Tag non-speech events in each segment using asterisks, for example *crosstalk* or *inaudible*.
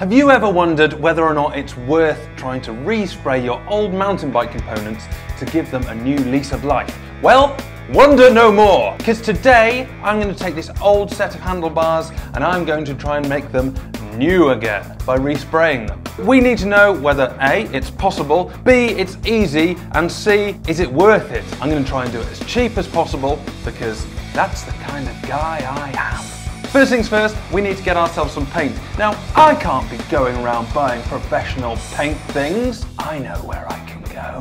Have you ever wondered whether or not it's worth trying to respray your old mountain bike components to give them a new lease of life? Well, wonder no more, because today I'm going to take this old set of handlebars and I'm going to try and make them new again by respraying them. We need to know whether A, it's possible, B, it's easy, and C, is it worth it? I'm going to try and do it as cheap as possible because that's the kind of guy I am. First things first, we need to get ourselves some paint. Now, I can't be going around buying professional paint things. I know where I can go.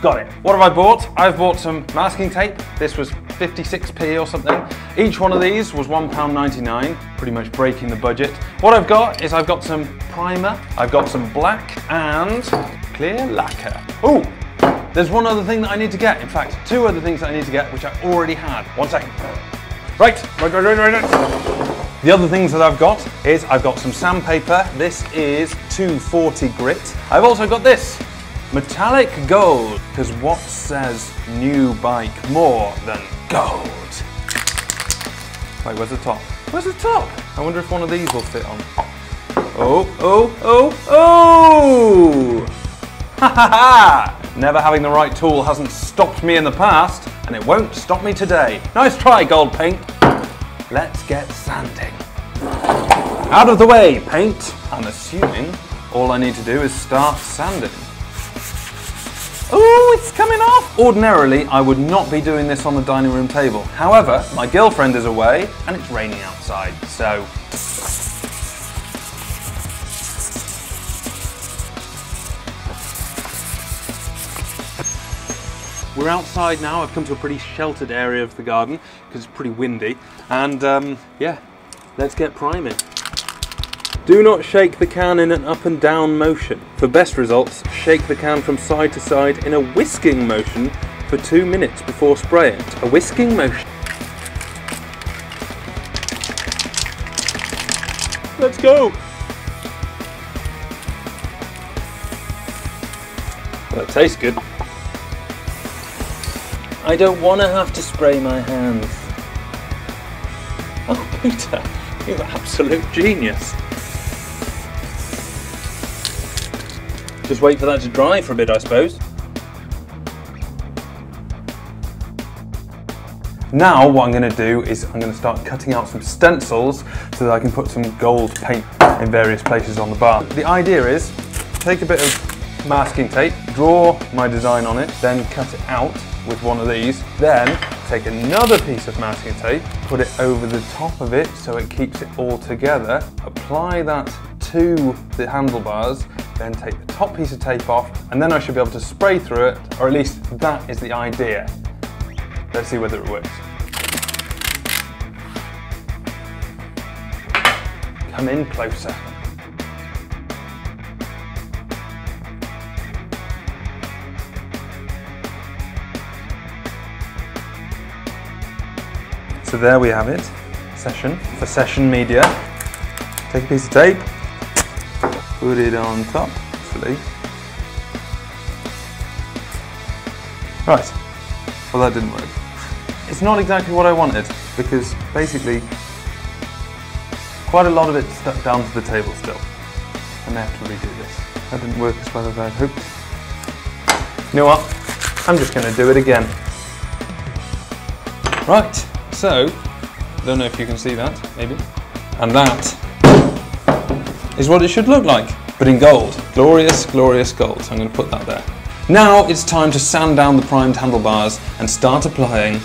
Got it. What have I bought? I've bought some masking tape. This was 56p or something. Each one of these was £1.99, pretty much breaking the budget. What I've got is I've got some primer, I've got some black and clear lacquer. Oh, there's one other thing that I need to get. In fact, two other things that I need to get, which I already had. One second. Right, right, right, right, right, right. The other things that I've got is I've got some sandpaper. This is 240 grit. I've also got this, metallic gold, because what says new bike more than gold? Wait, where's the top? Where's the top? I wonder if one of these will fit on. Oh, oh, oh, oh! Ha ha ha! Never having the right tool hasn't stopped me in the past, and it won't stop me today. Nice try, gold paint. Let's get sanding. Out of the way, paint. I'm assuming all I need to do is start sanding. Oh, it's coming off! Ordinarily, I would not be doing this on the dining room table. However, my girlfriend is away and it's raining outside, so. We're outside now. I've come to a pretty sheltered area of the garden because it's pretty windy. And um, yeah, let's get priming. Do not shake the can in an up and down motion. For best results, shake the can from side to side in a whisking motion for two minutes before spraying. A whisking motion. Let's go! That tastes good. I don't want to have to spray my hands. *laughs* Oh, Peter, you're an absolute genius. Just wait for that to dry for a bit, I suppose. Now what I'm going to do is I'm going to start cutting out some stencils so that I can put some gold paint in various places on the bar. The idea is take a bit of masking tape, draw my design on it, then cut it out with one of these, then take another piece of masking tape, put it over the top of it so it keeps it all together, apply that to the handlebars, then take the top piece of tape off, and then I should be able to spray through it, or at least that is the idea. Let's see whether it works. Come in closer. So there we have it, session for session media. Take a piece of tape, put it on top, hopefully. Right, well that didn't work. It's not exactly what I wanted because basically quite a lot of it stuck down to the table still. And I may have to redo this. That didn't work as well as I'd hoped. You know what? I'm just going to do it again. Right, so, I don't know if you can see that, maybe. And that is what it should look like, but in gold. Glorious, glorious gold. So I'm going to put that there. Now it's time to sand down the primed handlebars and start applying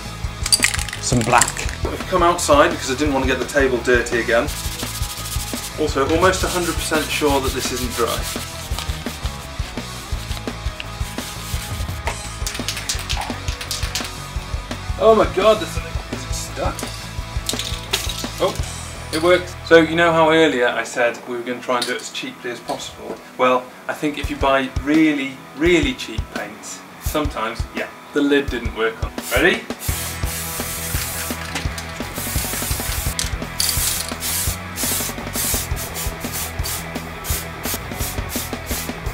some black. I've come outside because I didn't want to get the table dirty again. Also, almost 100% sure that this isn't dry. Oh my god, this is stuck? Oh, it works. So you know how earlier I said we were going to try and do it as cheaply as possible? Well, I think if you buy really, really cheap paints, sometimes, yeah, the lid didn't work on. Ready?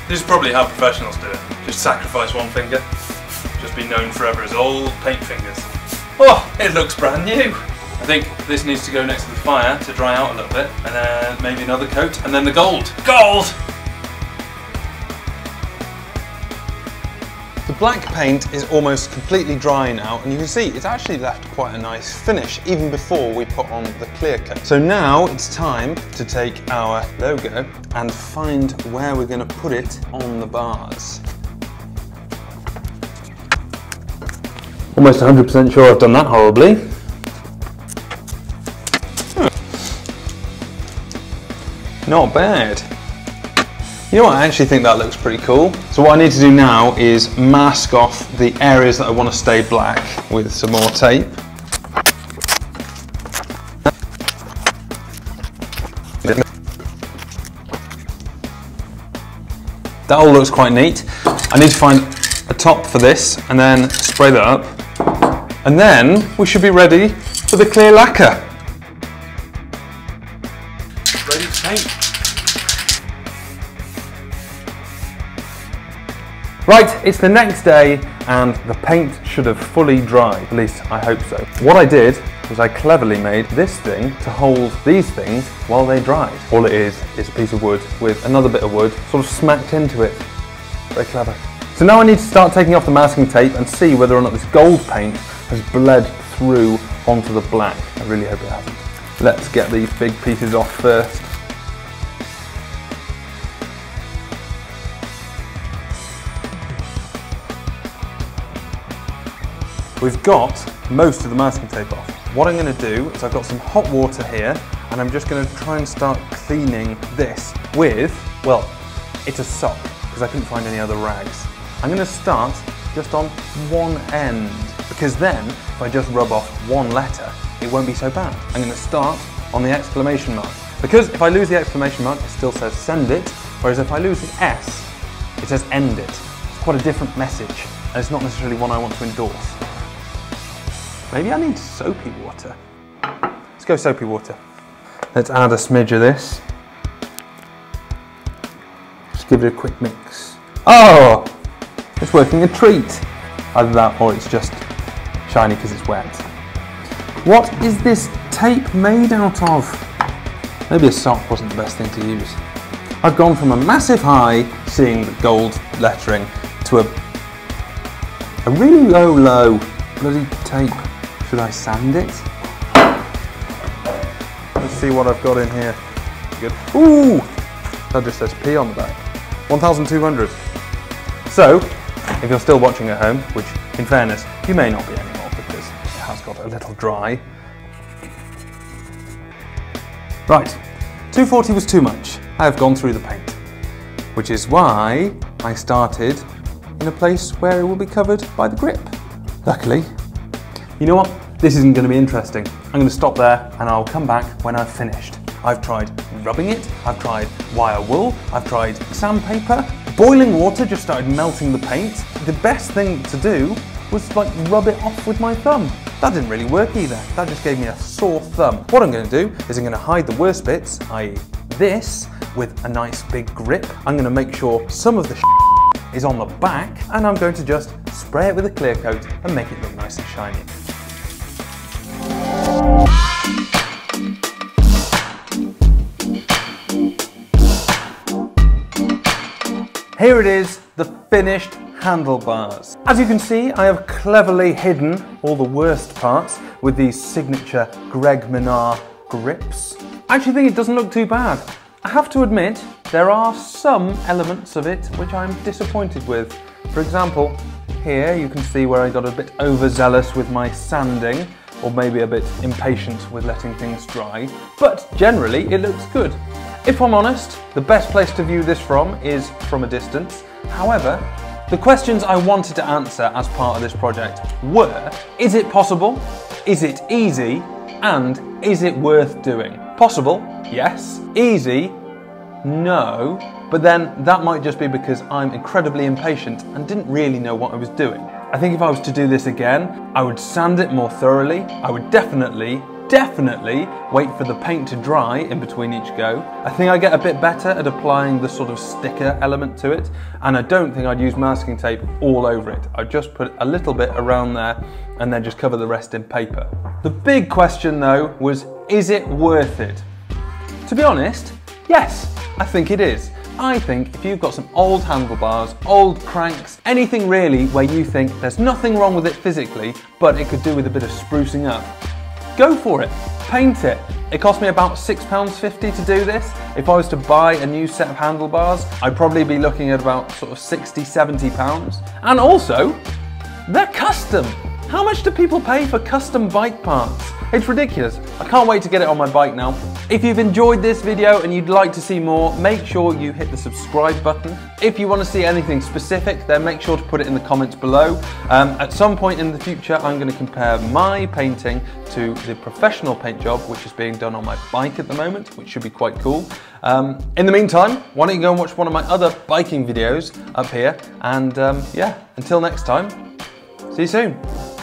This is probably how professionals do it. Just sacrifice one finger. Just be known forever as old paint fingers. Oh, it looks brand new. I think this needs to go next to the fire to dry out a little bit, and then maybe another coat, and then the gold. Gold! The black paint is almost completely dry now and you can see it's actually left quite a nice finish even before we put on the clear coat. So now it's time to take our logo and find where we're going to put it on the bars. Almost 100% sure I've done that horribly. Not bad. You know what, I actually think that looks pretty cool. So what I need to do now is mask off the areas that I want to stay black with some more tape. That all looks quite neat. I need to find a top for this and then spray that up. And then we should be ready for the clear lacquer. Right, it's the next day and the paint should have fully dried, at least I hope so. What I did was I cleverly made this thing to hold these things while they dried. All it is is a piece of wood with another bit of wood sort of smacked into it. Very clever. So now I need to start taking off the masking tape and see whether or not this gold paint has bled through onto the black. I really hope it hasn't. Let's get these big pieces off first. We've got most of the masking tape off. What I'm going to do is I've got some hot water here and I'm just going to try and start cleaning this with, well, it's a sock because I couldn't find any other rags. I'm going to start just on one end because then if I just rub off one letter, it won't be so bad. I'm going to start on the exclamation mark because if I lose the exclamation mark, it still says send it, whereas if I lose the S, it says end it. It's quite a different message and it's not necessarily one I want to endorse. Maybe I need soapy water. Let's go soapy water. Let's add a smidge of this. Just give it a quick mix. Oh, it's working a treat. Either that or it's just shiny because it's wet. What is this tape made out of? Maybe a sock wasn't the best thing to use. I've gone from a massive high, seeing the gold lettering, to a, a really low low bloody tape. Should I sand it? Let's see what I've got in here. Good. Ooh! That just says P on the back. 1,200. So, if you're still watching at home, which in fairness, you may not be anymore because it has got a little dry. Right, 240 was too much. I have gone through the paint, which is why I started in a place where it will be covered by the grip. Luckily, you know what? This isn't going to be interesting. I'm going to stop there and I'll come back when I've finished. I've tried rubbing it, I've tried wire wool, I've tried sandpaper, boiling water just started melting the paint. The best thing to do was like rub it off with my thumb. That didn't really work either. That just gave me a sore thumb. What I'm going to do is I'm going to hide the worst bits, i.e. this, with a nice big grip. I'm going to make sure some of the is on the back and I'm going to just spray it with a clear coat and make it look nice and shiny. Here it is, the finished handlebars. As you can see, I have cleverly hidden all the worst parts with these signature Greg Minnaar grips. I actually think it doesn't look too bad. I have to admit, there are some elements of it which I'm disappointed with. For example, here you can see where I got a bit overzealous with my sanding or maybe a bit impatient with letting things dry, but generally it looks good. If I'm honest, the best place to view this from is from a distance. However, the questions I wanted to answer as part of this project were, is it possible? Is it easy? And is it worth doing? Possible, yes. Easy, no. But then that might just be because I'm incredibly impatient and didn't really know what I was doing. I think if I was to do this again, I would sand it more thoroughly. I would definitely definitely wait for the paint to dry in between each go. I think I get a bit better at applying the sort of sticker element to it, and I don't think I'd use masking tape all over it. I'd just put a little bit around there and then just cover the rest in paper. The big question though was, is it worth it? To be honest, yes, I think it is. I think if you've got some old handlebars, old cranks, anything really where you think there's nothing wrong with it physically, but it could do with a bit of sprucing up, go for it. Paint it. It cost me about £6.50 to do this. If I was to buy a new set of handlebars, I'd probably be looking at about sort of 60, 70 pounds. And also, they're custom. How much do people pay for custom bike parts? It's ridiculous. I can't wait to get it on my bike now. If you've enjoyed this video and you'd like to see more, make sure you hit the subscribe button. If you want to see anything specific, then make sure to put it in the comments below. Um, at some point in the future, I'm going to compare my painting to the professional paint job, which is being done on my bike at the moment, which should be quite cool. Um, in the meantime, why don't you go and watch one of my other biking videos up here? And um, yeah, until next time, see you soon.